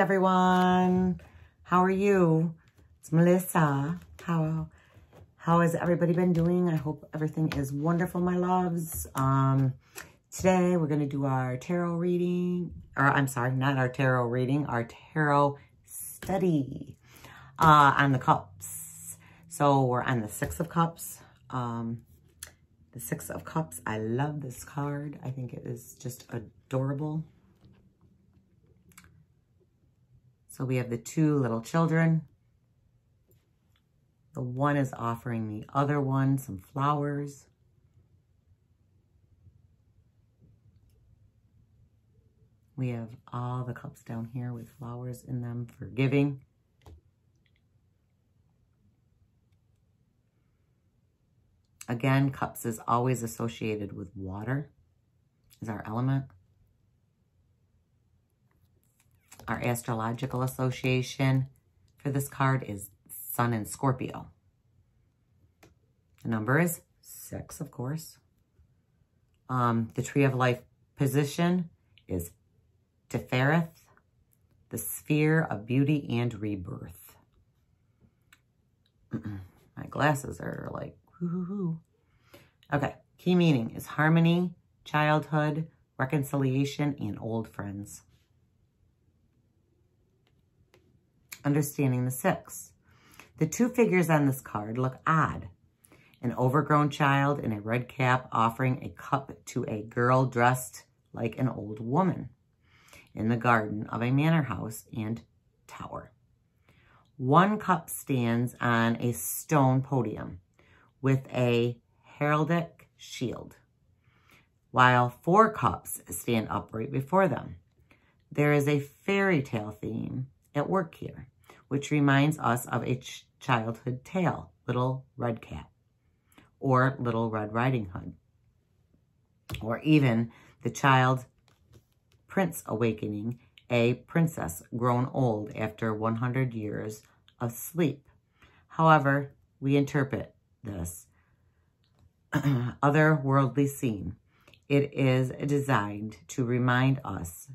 Everyone. How are you? It's Melissa. How how has everybody been doing? I hope everything is wonderful, my loves. Um, today we're going to do our tarot reading, or I'm sorry, not our tarot reading, our tarot study uh, on the cups. So we're on the Six of Cups. Um, the Six of Cups. I love this card. I think it is just adorable. So we have the two little children. The one is offering the other one some flowers. We have all the cups down here with flowers in them for giving. Again, cups is always associated with water, is our element. Our astrological association for this card is Sun and Scorpio. The number is six, of course. Um, the Tree of Life position is Tefereth, the sphere of beauty and rebirth. My glasses are like, Okay, key meaning is harmony, childhood, reconciliation, and old friends. Understanding the six. The two figures on this card look odd. An overgrown child in a red cap offering a cup to a girl dressed like an old woman in the garden of a manor house and tower. One cup stands on a stone podium with a heraldic shield, while four cups stand upright before them. There is a fairy tale theme at work here which reminds us of a ch childhood tale, Little Red Cap, or Little Red Riding Hood, or even the child prince awakening, a princess grown old after 100 years of sleep. However, we interpret this otherworldly scene. It is designed to remind us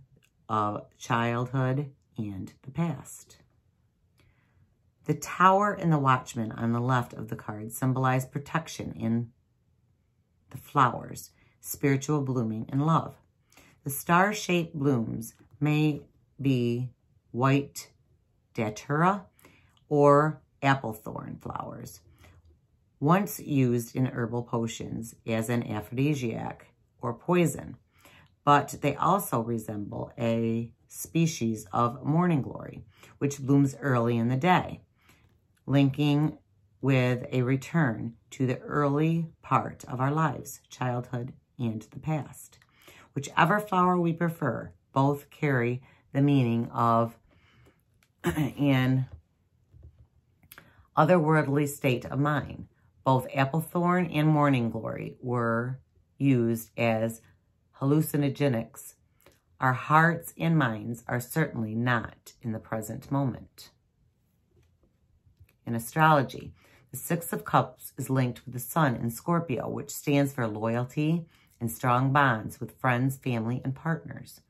of childhood and the past. The tower and the watchman on the left of the card symbolize protection in the flowers, spiritual blooming, and love. The star-shaped blooms may be white datura or applethorn flowers, once used in herbal potions as an aphrodisiac or poison, but they also resemble a species of morning glory, which blooms early in the day linking with a return to the early part of our lives, childhood and the past. Whichever flower we prefer, both carry the meaning of an otherworldly state of mind. Both applethorn and morning glory were used as hallucinogenics. Our hearts and minds are certainly not in the present moment in astrology. The Six of Cups is linked with the Sun in Scorpio, which stands for loyalty and strong bonds with friends, family, and partners.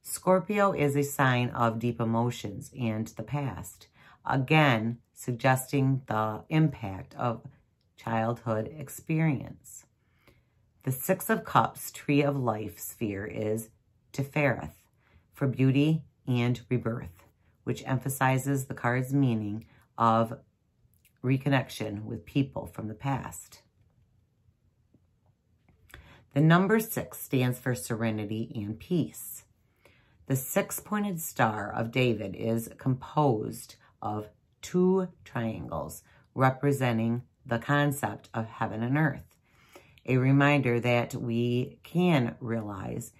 Scorpio is a sign of deep emotions and the past, again suggesting the impact of childhood experience. The Six of Cups Tree of Life sphere is Tefereth for beauty and rebirth, which emphasizes the card's meaning of reconnection with people from the past. The number six stands for serenity and peace. The six-pointed star of David is composed of two triangles representing the concept of heaven and earth, a reminder that we can realize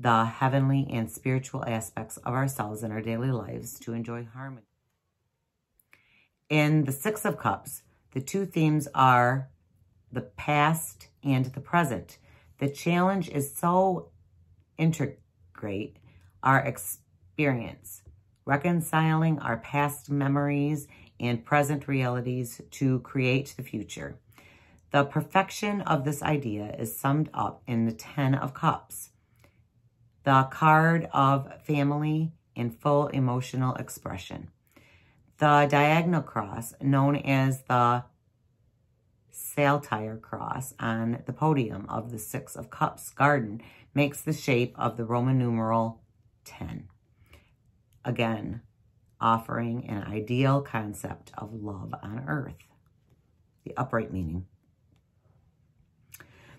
the heavenly and spiritual aspects of ourselves in our daily lives to enjoy harmony. In the Six of Cups, the two themes are the past and the present. The challenge is so integrate our experience, reconciling our past memories and present realities to create the future. The perfection of this idea is summed up in the Ten of Cups, the card of family and full emotional expression. The diagonal cross, known as the saltire cross on the podium of the Six of Cups garden, makes the shape of the Roman numeral 10. Again, offering an ideal concept of love on earth, the upright meaning.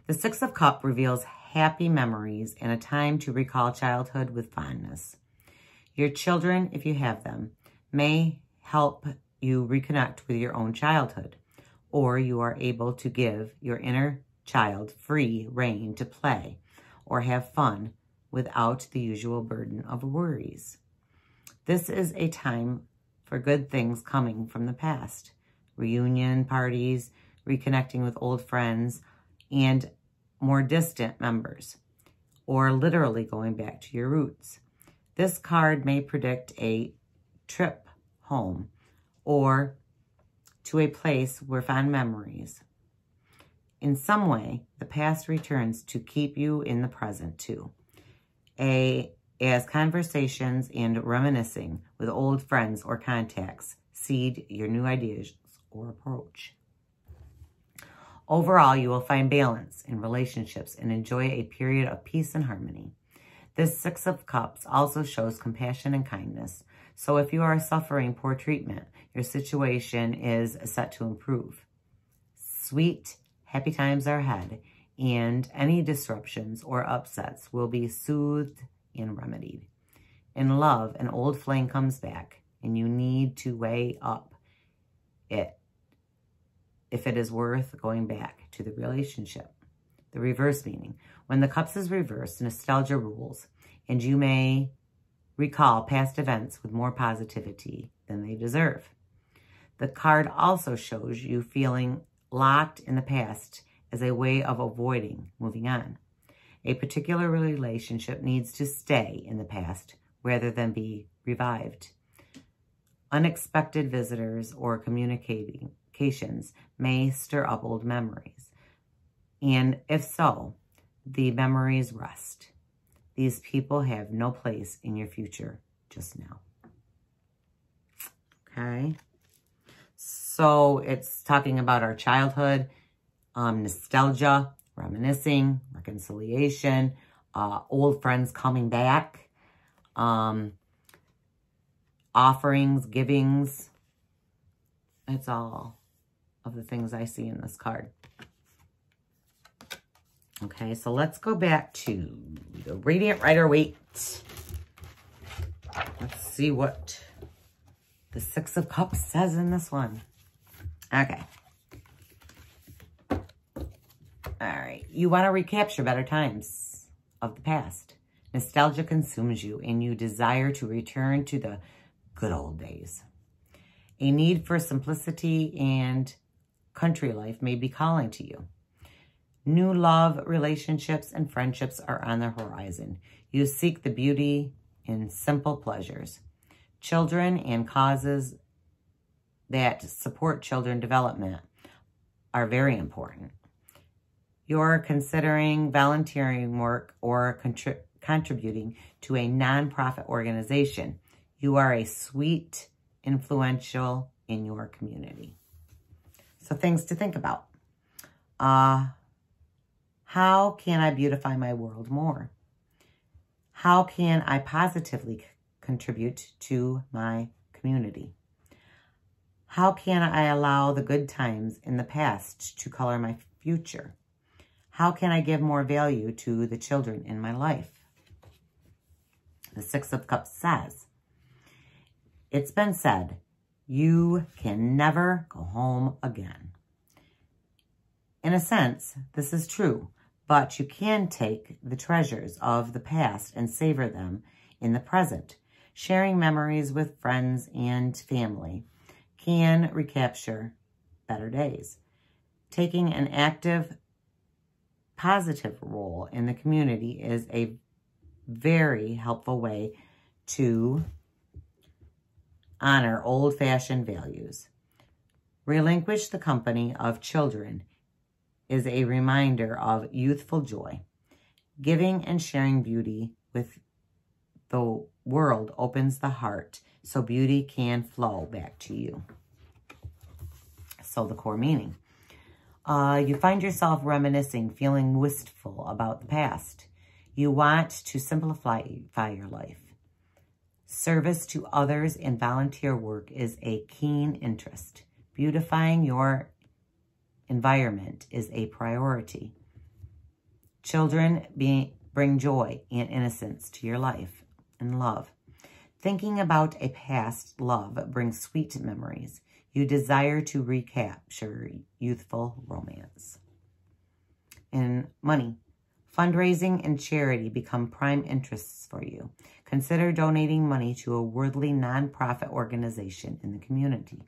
The Six of Cup reveals happy memories and a time to recall childhood with fondness. Your children, if you have them, may help you reconnect with your own childhood, or you are able to give your inner child free reign to play or have fun without the usual burden of worries. This is a time for good things coming from the past. Reunion parties, reconnecting with old friends, and more distant members, or literally going back to your roots. This card may predict a trip home or to a place where fond memories. In some way, the past returns to keep you in the present too. A, as conversations and reminiscing with old friends or contacts seed your new ideas or approach. Overall, you will find balance in relationships and enjoy a period of peace and harmony. This Six of Cups also shows compassion and kindness. So if you are suffering poor treatment, your situation is set to improve. Sweet, happy times are ahead, and any disruptions or upsets will be soothed and remedied. In love, an old flame comes back, and you need to weigh up it if it is worth going back to the relationship. The reverse meaning. When the cups is reversed, nostalgia rules, and you may recall past events with more positivity than they deserve. The card also shows you feeling locked in the past as a way of avoiding moving on. A particular relationship needs to stay in the past rather than be revived. Unexpected visitors or communications may stir up old memories. And if so, the memories rest. These people have no place in your future just now. Okay. So it's talking about our childhood, um, nostalgia, reminiscing, reconciliation, uh, old friends coming back, um, offerings, givings. It's all of the things I see in this card. Okay, so let's go back to the Radiant Rider-Waite. Let's see what the Six of Cups says in this one. Okay. All right. You want to recapture better times of the past. Nostalgia consumes you and you desire to return to the good old days. A need for simplicity and country life may be calling to you. New love, relationships, and friendships are on the horizon. You seek the beauty in simple pleasures. Children and causes that support children development are very important. You're considering volunteering work or contrib contributing to a nonprofit organization. You are a sweet, influential in your community. So things to think about. Uh, how can I beautify my world more? How can I positively contribute to my community? How can I allow the good times in the past to color my future? How can I give more value to the children in my life? The Six of Cups says, It's been said, you can never go home again. In a sense, this is true, but you can take the treasures of the past and savor them in the present. Sharing memories with friends and family can recapture better days. Taking an active, positive role in the community is a very helpful way to honor old-fashioned values. Relinquish the company of children is a reminder of youthful joy. Giving and sharing beauty with the world opens the heart so beauty can flow back to you. So the core meaning. Uh, you find yourself reminiscing, feeling wistful about the past. You want to simplify your life. Service to others and volunteer work is a keen interest. Beautifying your environment is a priority. Children bring joy and innocence to your life and love. Thinking about a past love brings sweet memories. You desire to recapture youthful romance. In money, fundraising and charity become prime interests for you. Consider donating money to a worthy nonprofit organization in the community.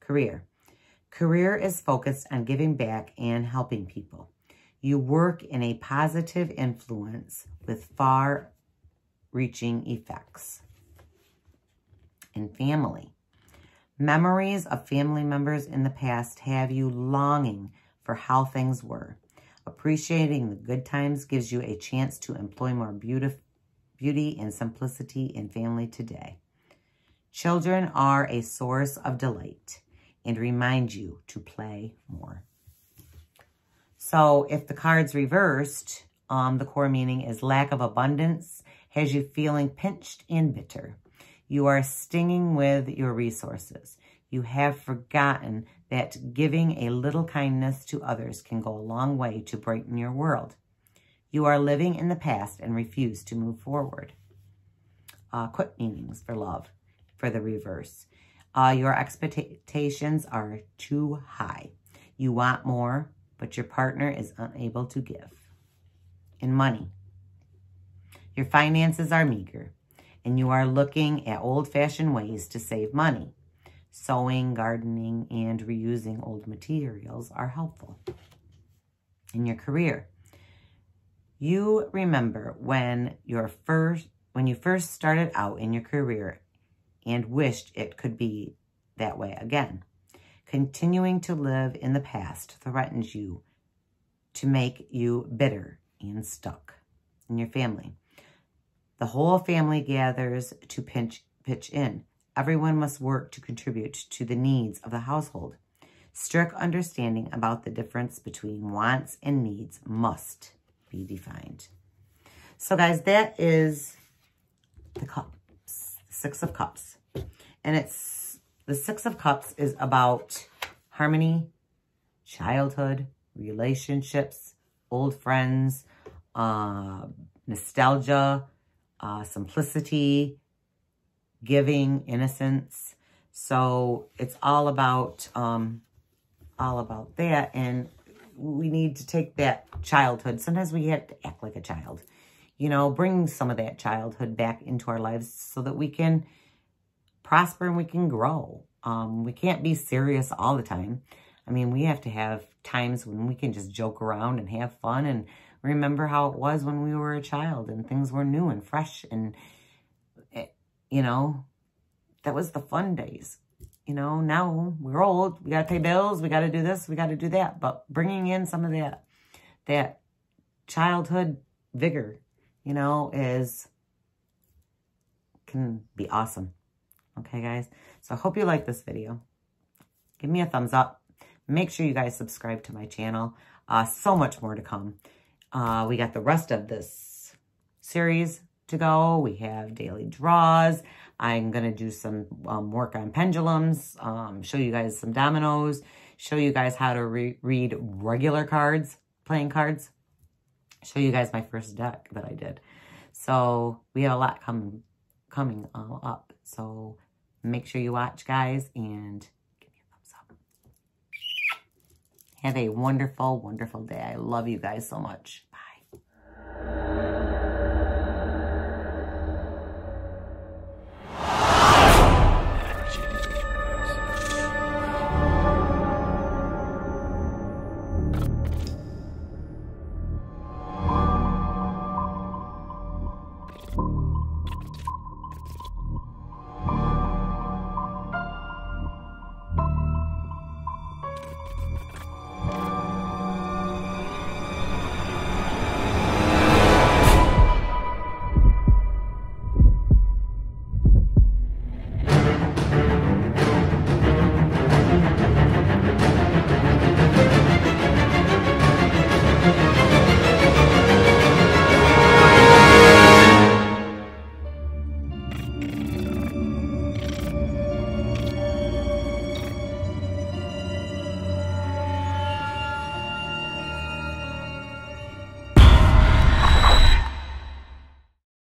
Career. Career is focused on giving back and helping people. You work in a positive influence with far-reaching effects. In family. Memories of family members in the past have you longing for how things were. Appreciating the good times gives you a chance to employ more beauty and simplicity in family today. Children are a source of delight and remind you to play more. So if the card's reversed, um, the core meaning is lack of abundance has you feeling pinched and bitter. You are stinging with your resources. You have forgotten that giving a little kindness to others can go a long way to brighten your world. You are living in the past and refuse to move forward. Uh, quick meanings for love, for the reverse. Uh, your expectations are too high. You want more, but your partner is unable to give. In money, your finances are meager, and you are looking at old-fashioned ways to save money. Sewing, gardening, and reusing old materials are helpful. In your career, you remember when your first when you first started out in your career and wished it could be that way again. Continuing to live in the past threatens you to make you bitter and stuck in your family. The whole family gathers to pinch, pitch in. Everyone must work to contribute to the needs of the household. Strict understanding about the difference between wants and needs must be defined. So guys, that is the cups, six of cups. And it's, the six of cups is about harmony, childhood, relationships, old friends, uh, nostalgia, uh, simplicity, giving, innocence. So it's all about, um, all about that. And we need to take that childhood. Sometimes we have to act like a child, you know, bring some of that childhood back into our lives so that we can prosper and we can grow. Um, we can't be serious all the time. I mean, we have to have times when we can just joke around and have fun and remember how it was when we were a child and things were new and fresh and, eh, you know, that was the fun days you know, now we're old. We got to pay bills. We got to do this. We got to do that. But bringing in some of that, that childhood vigor, you know, is, can be awesome. Okay, guys? So I hope you like this video. Give me a thumbs up. Make sure you guys subscribe to my channel. Uh, so much more to come. Uh, we got the rest of this series to go. We have daily draws. I'm going to do some um, work on pendulums, um, show you guys some dominoes, show you guys how to re read regular cards, playing cards, show you guys my first deck that I did. So we have a lot coming coming uh, up. So make sure you watch, guys, and give me a thumbs up. Have a wonderful, wonderful day. I love you guys so much. Bye.